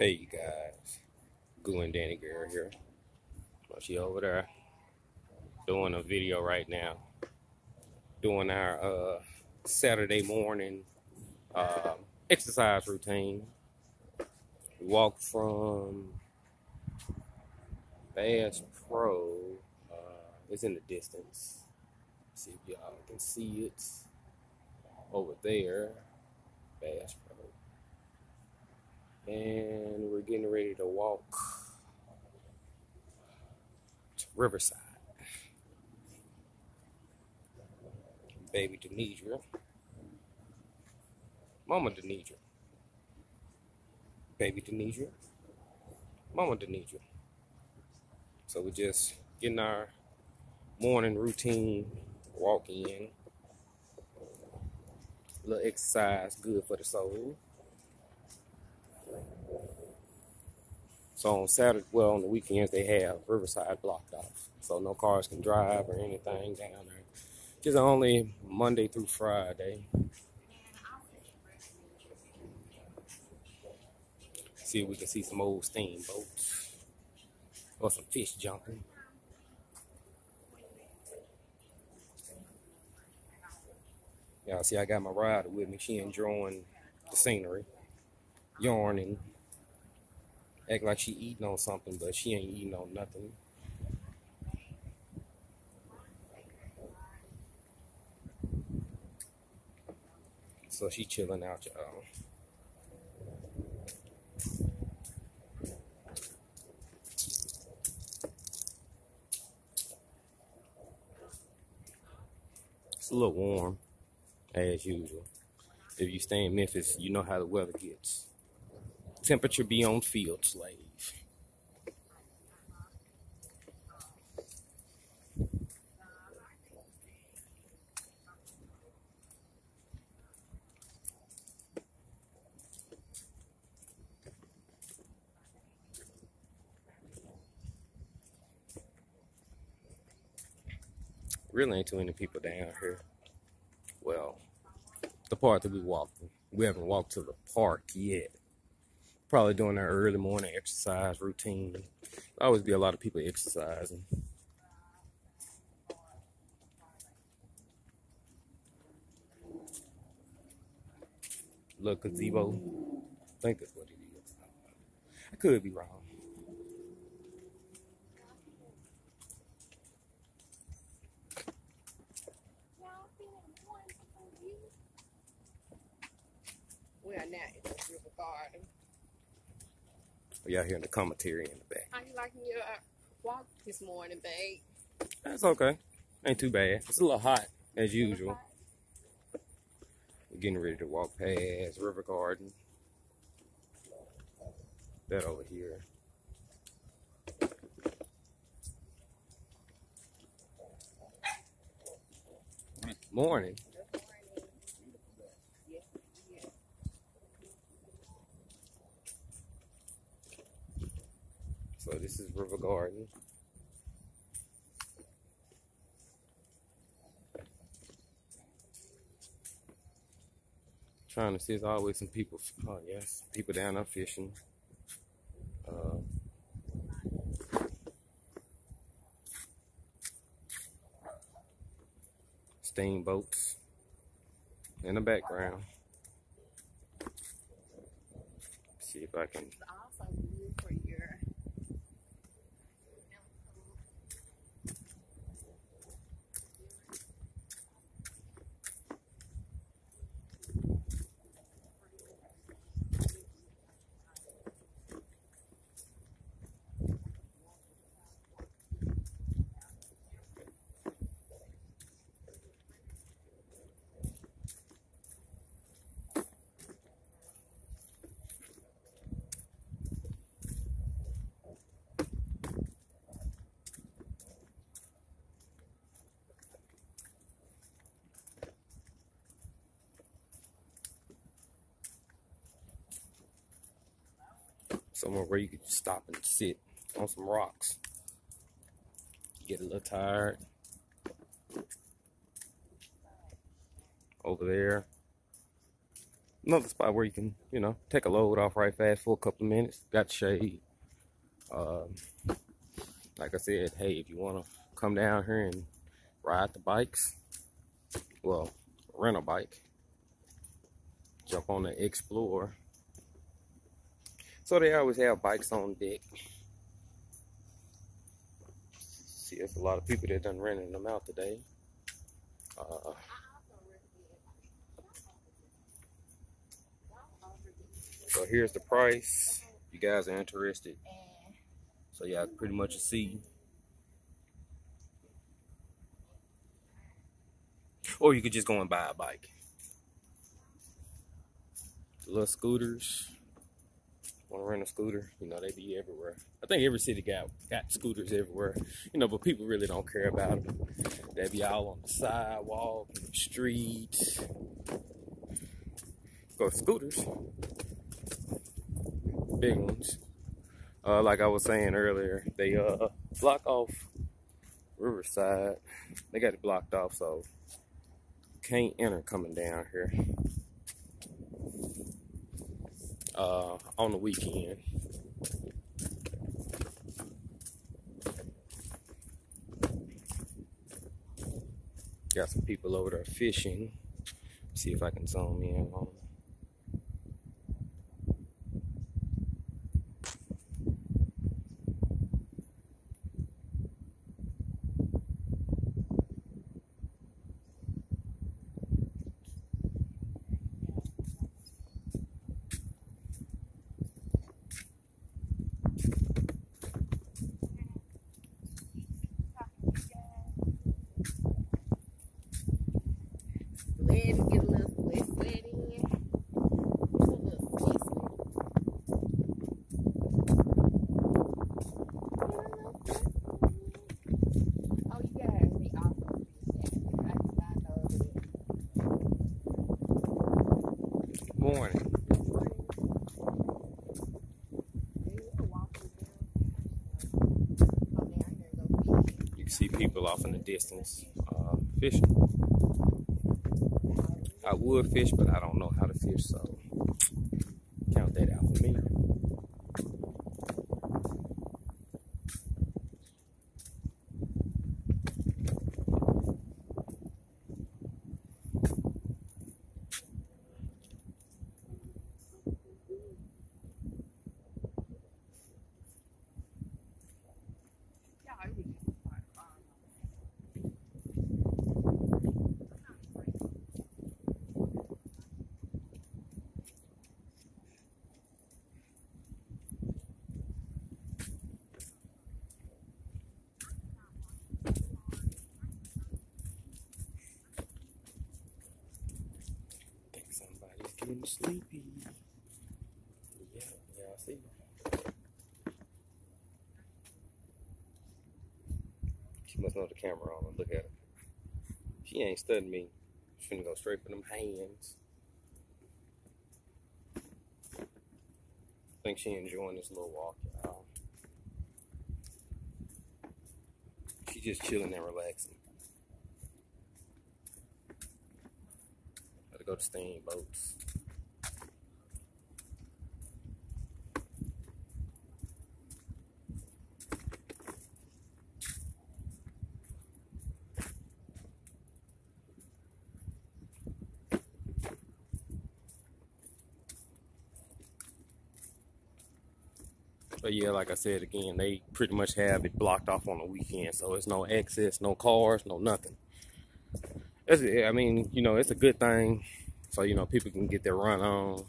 Hey you guys, Goo and Danny Girl here. She over there doing a video right now, doing our uh, Saturday morning uh, exercise routine. We walk from Bass Pro. Uh, it's in the distance. See if y'all can see it over there. Bass Pro and we're getting ready to walk to Riverside. Baby Denidra, Mama Denidra, Baby Denidra, Mama Denidra. So we're just getting our morning routine walk in. A little exercise, good for the soul. So on Saturday, well, on the weekends, they have Riverside blocked off. So no cars can drive or anything down there. Just only Monday through Friday. See if we can see some old steamboats or some fish jumping. Y'all see, I got my rider with me. She enjoying the scenery, yarning act like she eating on something, but she ain't eating on nothing. So she chilling out, y'all. It's a little warm, as usual. If you stay in Memphis, you know how the weather gets temperature be on field slave. Really ain't too many people down here. Well, the part that we walked, we haven't walked to the park yet probably doing their early morning exercise routine. always be a lot of people exercising. Look, gazebo. I think that's what it is. I could be wrong. We are now in the river garden. Y'all hearing the commentary in the back. How you liking your uh, walk this morning, babe? That's okay. Ain't too bad. It's a little hot as usual. We're getting ready to walk past River Garden. That over here. Morning. So this is River Garden. Trying to see, there's always some people. Oh yes, people down there fishing. Uh, steamboats in the background. see if I can somewhere where you could stop and sit on some rocks. Get a little tired. Over there, another spot where you can, you know, take a load off right fast for a couple of minutes. Got shade. Um, like I said, hey, if you want to come down here and ride the bikes, well, rent a bike, jump on the Explorer. So they always have bikes on deck. See, there's a lot of people that done renting them out today. Uh, so here's the price. You guys are interested. So yeah, pretty much a see. Or you could just go and buy a bike. The little scooters. Want to rent a scooter? You know, they be everywhere. I think every city got got scooters everywhere. You know, but people really don't care about them. They be all on the sidewalk, the streets. Go scooters. Big ones. Uh, like I was saying earlier, they uh block off Riverside. They got it blocked off, so can't enter coming down here uh, on the weekend. Got some people over there fishing. See if I can zoom in on them. Let it get a little sweat, sweat in. Put a little sweat, sweat. Oh, you guys, they also fish that. I did not know that. Morning. You can see people off in the distance uh, fishing. I would fish, but I don't know how to fish, so count that out for me. think somebody's getting sleepy. Yeah, yeah, see. She must know the camera on. And look at her. She ain't studying me. She finna go straight for them hands. I think she enjoying this little walk, y'all. She just chilling and relaxing. Gotta go to steamboats. But yeah, like I said again, they pretty much have it blocked off on the weekend, so it's no access, no cars, no nothing. It's, I mean, you know, it's a good thing, so you know people can get their run on,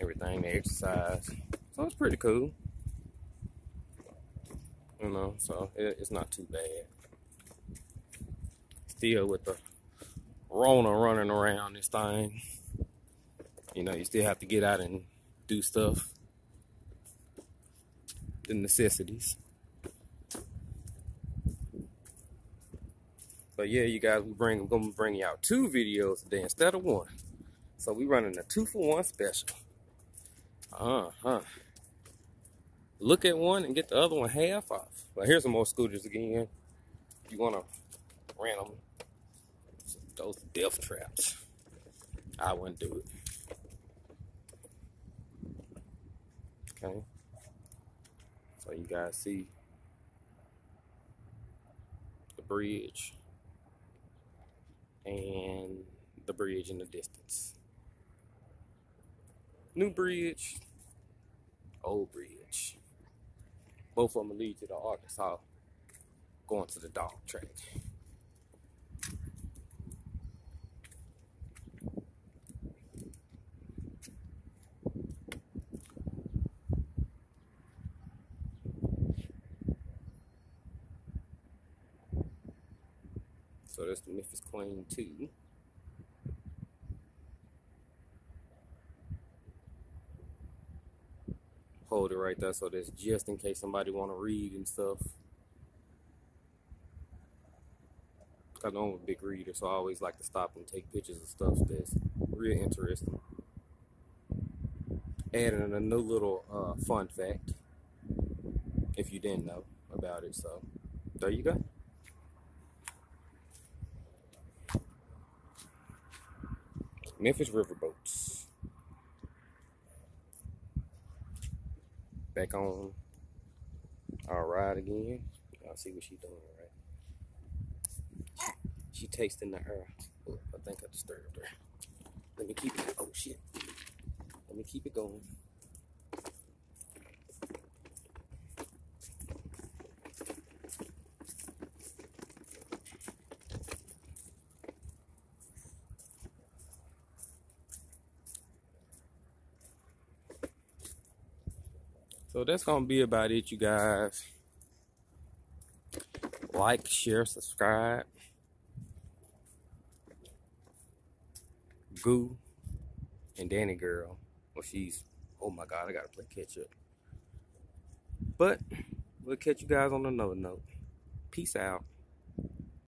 everything, they exercise, so it's pretty cool. You know, so it, it's not too bad. Still with the Rona running around this thing, you know, you still have to get out and do stuff the necessities. but yeah, you guys, we bring gonna bring you out two videos today instead of one. So we running a two for one special. Uh huh. Look at one and get the other one half off. But well, here's some more scooters again. If you wanna rent them, those death traps. I wouldn't do it. Okay. So you guys see the bridge and the bridge in the distance. New bridge, old bridge. Both of them lead to the Arkansas going to the dog track. So that's the Memphis Queen 2. Hold it right there so that's just in case somebody want to read and stuff. Know I'm a big reader, so I always like to stop and take pictures of stuff that's real interesting. Adding a new little uh, fun fact, if you didn't know about it. So there you go. Memphis Riverboats. Back on our ride again. I'll see what she's doing, right? She tasting the air. I think I disturbed her. Let me keep it. Oh shit. Let me keep it going. So that's gonna be about it, you guys. Like, share, subscribe. Goo and Danny Girl. Well, she's oh my god, I gotta play catch up. But we'll catch you guys on another note. Peace out.